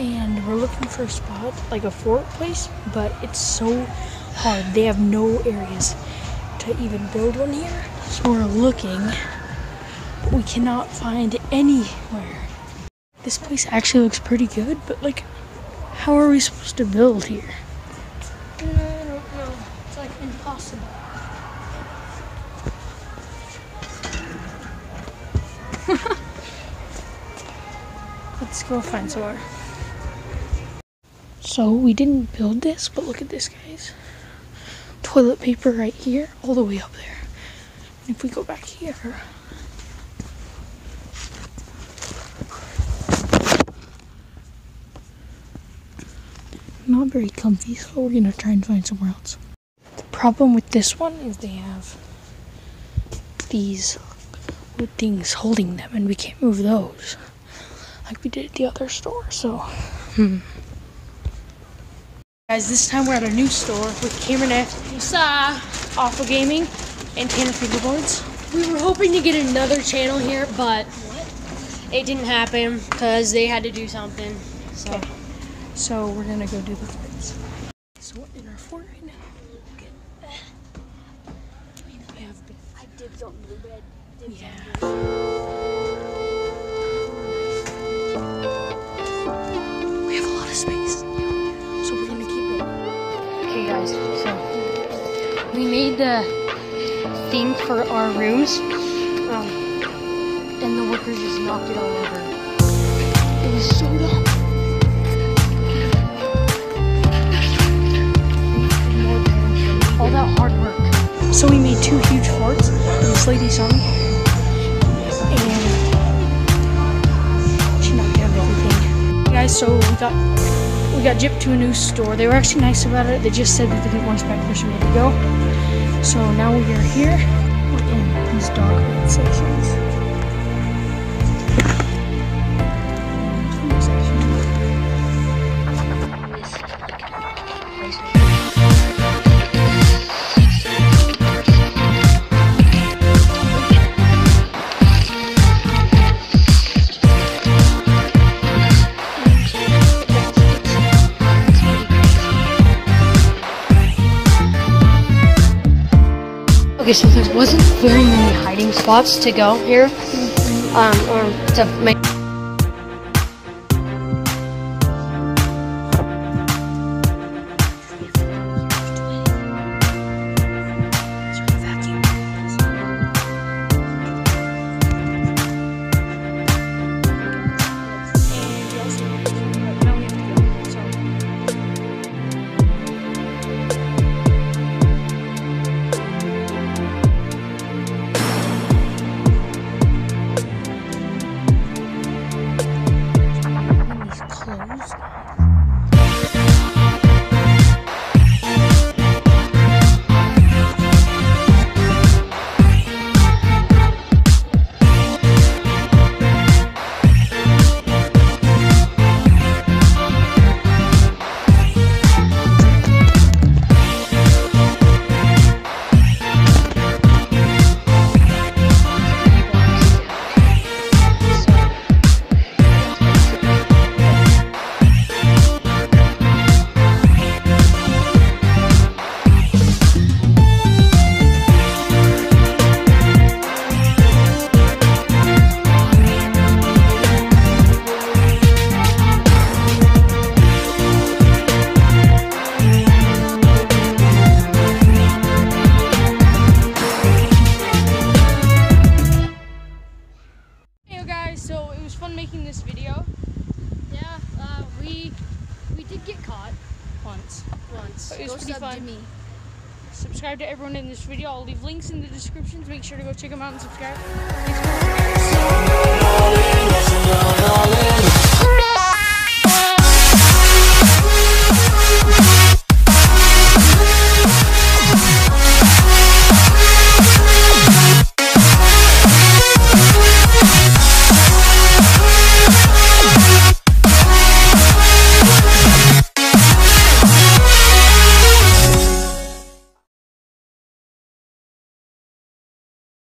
And we're looking for a spot, like a fort place, but it's so hard. They have no areas to even build one here. So we're looking, but we cannot find anywhere. This place actually looks pretty good, but like, how are we supposed to build here? no, I don't know. It's like impossible. Let's go find somewhere. So we didn't build this, but look at this, guys. Toilet paper right here, all the way up there. If we go back here, not very comfy, so we're gonna try and find somewhere else. The problem with this one is they have these wood things holding them, and we can't move those like we did at the other store. So, hmm. Guys, this time we're at a new store with Cameron F. Musa. Awful Gaming and Tanner Fingerboards. We were hoping to get another channel here, but it didn't happen because they had to do something. So, Okay. So we're gonna go do the forts. So in our fort right now, we have I dibs on blue bed. we the theme for our rooms, um, and the workers just knocked it all over. It was so dumb. All that hard work. So we made two huge forts. And this lady saw me, and she knocked down everything. Guys, so we got we got gypped to a new store. They were actually nice about it. They just said that they didn't want us back there, so we had to go. So now we are here. We're in these dog bed Okay, so there wasn't very many hiding spots to go here, um, or to make. Did get caught once. once. But it was Go pretty sub fun. to me. Subscribe to everyone in this video. I'll leave links in the descriptions. Make sure to go check them out and subscribe. Thanks for watching.